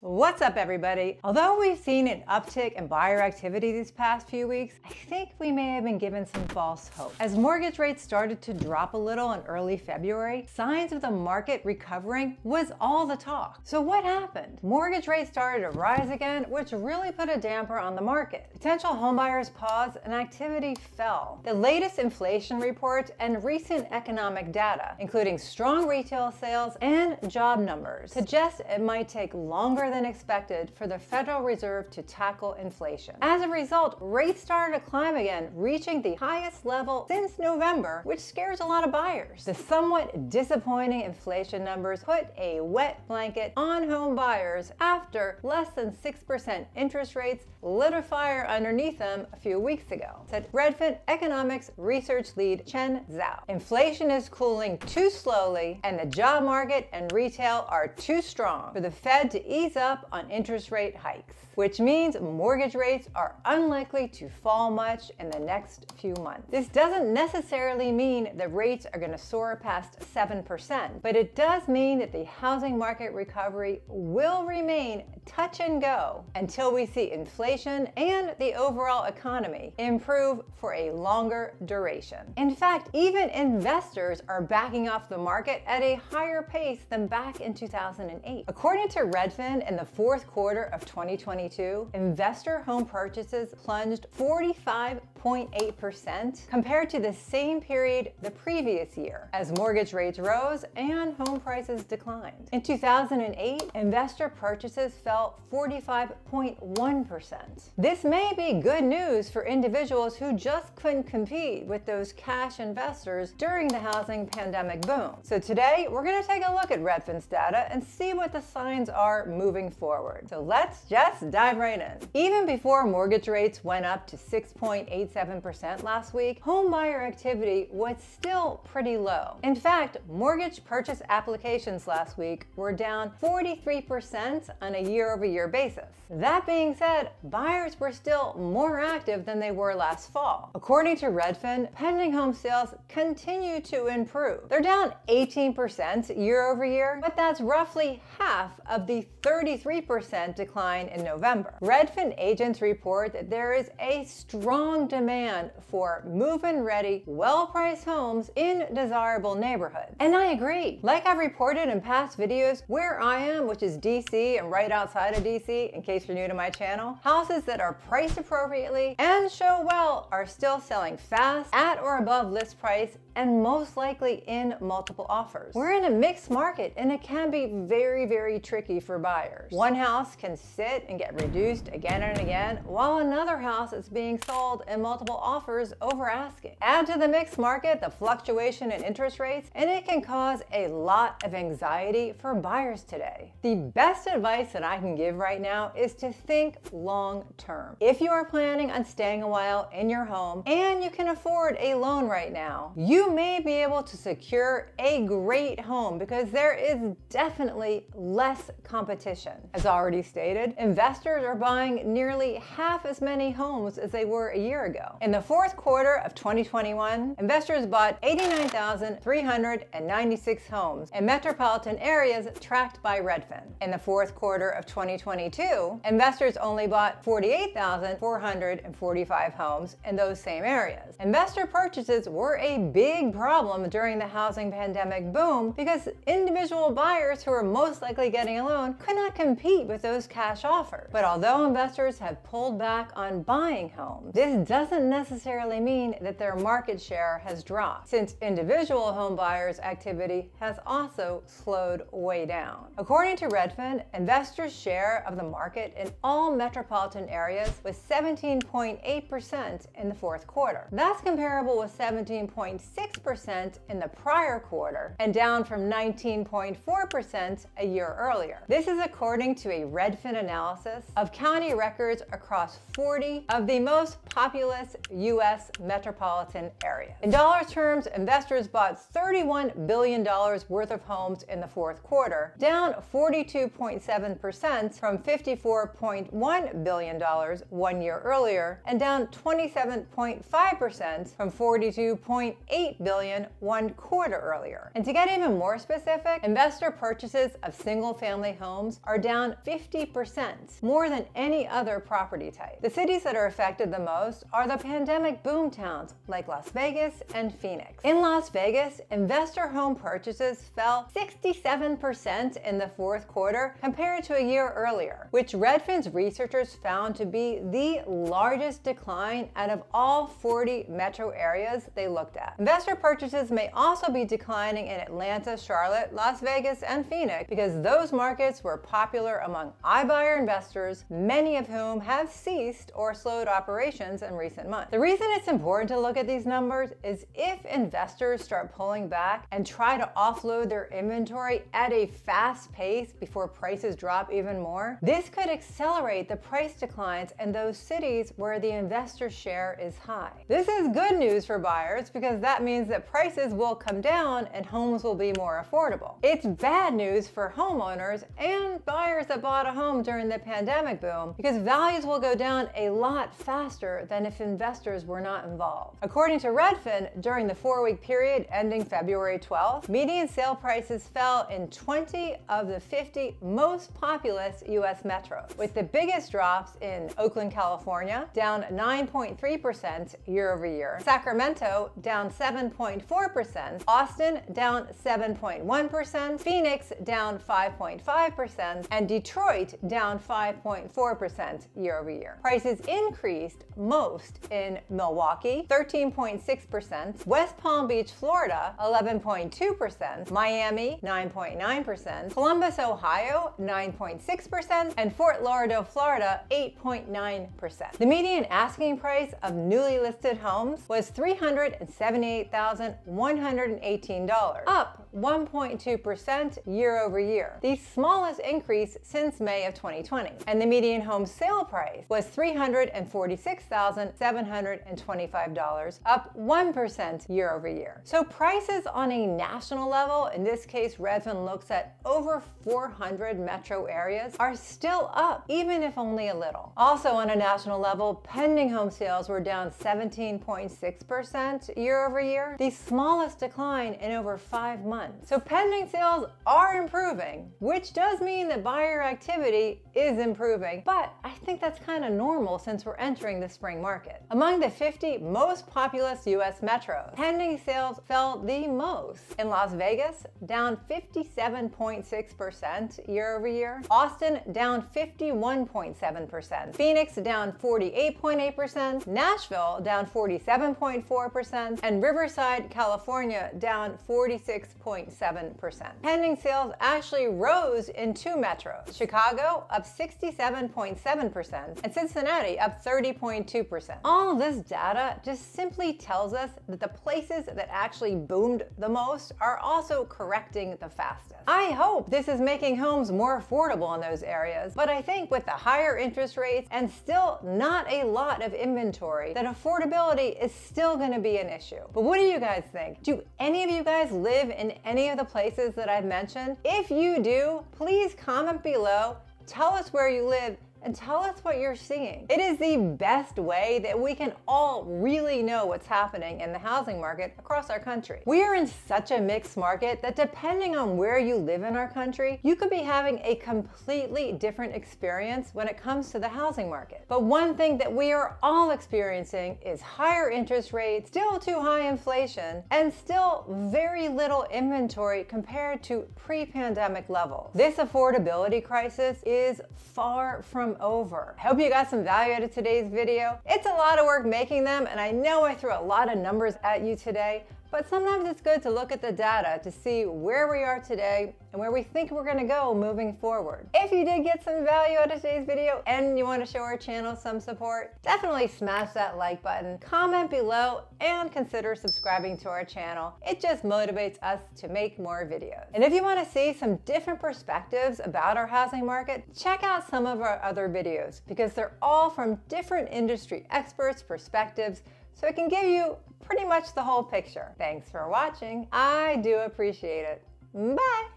What's up, everybody? Although we've seen an uptick in buyer activity these past few weeks, I think we may have been given some false hope. As mortgage rates started to drop a little in early February, signs of the market recovering was all the talk. So what happened? Mortgage rates started to rise again, which really put a damper on the market. Potential homebuyers paused and activity fell. The latest inflation report and recent economic data, including strong retail sales and job numbers, suggest it might take longer than expected for the Federal Reserve to tackle inflation. As a result, rates started to climb again, reaching the highest level since November, which scares a lot of buyers. The somewhat disappointing inflation numbers put a wet blanket on home buyers after less than 6% interest rates lit a fire underneath them a few weeks ago, said Redfin economics research lead Chen Zhao. Inflation is cooling too slowly, and the job market and retail are too strong for the Fed to ease up on interest rate hikes, which means mortgage rates are unlikely to fall much in the next few months. This doesn't necessarily mean the rates are going to soar past 7%, but it does mean that the housing market recovery will remain touch and go until we see inflation and the overall economy improve for a longer duration. In fact, even investors are backing off the market at a higher pace than back in 2008. According to Redfin, in the fourth quarter of 2022, investor home purchases plunged 45.8% compared to the same period the previous year, as mortgage rates rose and home prices declined. In 2008, investor purchases fell 45.1%. This may be good news for individuals who just couldn't compete with those cash investors during the housing pandemic boom. So today, we're going to take a look at Redfin's data and see what the signs are moving moving forward. So let's just dive right in. Even before mortgage rates went up to 6.87% last week, home buyer activity was still pretty low. In fact, mortgage purchase applications last week were down 43% on a year over year basis. That being said, buyers were still more active than they were last fall. According to Redfin, pending home sales continue to improve. They're down 18% year over year, but that's roughly half of the 33% decline in November. Redfin agents report that there is a strong demand for move-in ready, well-priced homes in desirable neighborhoods. And I agree. Like I've reported in past videos, where I am, which is DC and right outside of DC, in case you're new to my channel, houses that are priced appropriately and show well are still selling fast, at or above list price, and most likely in multiple offers. We're in a mixed market and it can be very, very tricky for buyers. One house can sit and get reduced again and again, while another house is being sold in multiple offers over asking. Add to the mixed market the fluctuation in interest rates, and it can cause a lot of anxiety for buyers today. The best advice that I can give right now is to think long term. If you are planning on staying a while in your home and you can afford a loan right now, you may be able to secure a great home because there is definitely less competition. As already stated, investors are buying nearly half as many homes as they were a year ago. In the fourth quarter of 2021, investors bought 89,396 homes in metropolitan areas tracked by Redfin. In the fourth quarter of 2022, investors only bought 48,445 homes in those same areas. Investor purchases were a big big problem during the housing pandemic boom because individual buyers who are most likely getting a loan could not compete with those cash offers. But although investors have pulled back on buying homes, this doesn't necessarily mean that their market share has dropped, since individual home buyers' activity has also slowed way down. According to Redfin, investors' share of the market in all metropolitan areas was 17.8% in the fourth quarter. That's comparable with 17.6 6% in the prior quarter and down from 19.4% a year earlier. This is according to a Redfin analysis of county records across 40 of the most populous U.S. metropolitan areas. In dollar terms, investors bought $31 billion worth of homes in the fourth quarter, down 42.7% from $54.1 billion one year earlier, and down 27.5% from $42.8 8 billion one quarter earlier. And to get even more specific, investor purchases of single-family homes are down 50%, more than any other property type. The cities that are affected the most are the pandemic boom towns like Las Vegas and Phoenix. In Las Vegas, investor home purchases fell 67% in the fourth quarter compared to a year earlier, which Redfin's researchers found to be the largest decline out of all 40 metro areas they looked at. Investor purchases may also be declining in Atlanta, Charlotte, Las Vegas, and Phoenix because those markets were popular among iBuyer investors, many of whom have ceased or slowed operations in recent months. The reason it's important to look at these numbers is if investors start pulling back and try to offload their inventory at a fast pace before prices drop even more, this could accelerate the price declines in those cities where the investor share is high. This is good news for buyers because that means that prices will come down and homes will be more affordable. It's bad news for homeowners and buyers that bought a home during the pandemic boom because values will go down a lot faster than if investors were not involved. According to Redfin, during the four-week period ending February 12th, median sale prices fell in 20 of the 50 most populous U.S. metros, with the biggest drops in Oakland, California, down 9.3% year over year, Sacramento down 7.4%, Austin down 7.1%, Phoenix down 5.5%, and Detroit down 5.4% year over year. Prices increased most in Milwaukee, 13.6%, West Palm Beach, Florida, 11.2%, Miami, 9.9%, Columbus, Ohio, 9.6%, and Fort Lauderdale, Florida, 8.9%. The median asking price of newly listed homes was $378,118, up 1.2% year over year, the smallest increase since May of 2020. And the median home sale price was $346,725, up 1% year over year. So prices on a national level, in this case, Redfin looks at over 400 metro areas, are still up, even if only a little. Also on a national level, pending home sales were down 17.6% year over year, the smallest decline in over five months. So pending sales are improving, which does mean that buyer activity is improving, but I think that's kind of normal since we're entering the spring market. Among the 50 most populous US metros, pending sales fell the most. In Las Vegas, down 57.6% year over year, Austin down 51.7%, Phoenix down 48.8%, Nashville down 47.4%, and Riverside, California down 46.7%. Pending sales actually rose in two metros, Chicago up 67.7% and Cincinnati up 30.2%. All this data just simply tells us that the places that actually boomed the most are also correcting the fastest. I hope this is making homes more affordable in those areas, but I think with the higher interest rates and still not a lot of inventory, that affordability is still gonna be an issue. But what do you guys think? Do any of you guys live in any of the places that I've mentioned? If you do, please comment below, tell us where you live, and tell us what you're seeing. It is the best way that we can all really know what's happening in the housing market across our country. We are in such a mixed market that depending on where you live in our country, you could be having a completely different experience when it comes to the housing market. But one thing that we are all experiencing is higher interest rates, still too high inflation, and still very little inventory compared to pre-pandemic levels. This affordability crisis is far from over. I hope you got some value out of today's video. It's a lot of work making them, and I know I threw a lot of numbers at you today, but sometimes it's good to look at the data to see where we are today and where we think we're gonna go moving forward. If you did get some value out of today's video and you wanna show our channel some support, definitely smash that like button, comment below, and consider subscribing to our channel. It just motivates us to make more videos. And if you wanna see some different perspectives about our housing market, check out some of our other videos because they're all from different industry experts' perspectives so it can give you pretty much the whole picture. Thanks for watching. I do appreciate it. Bye.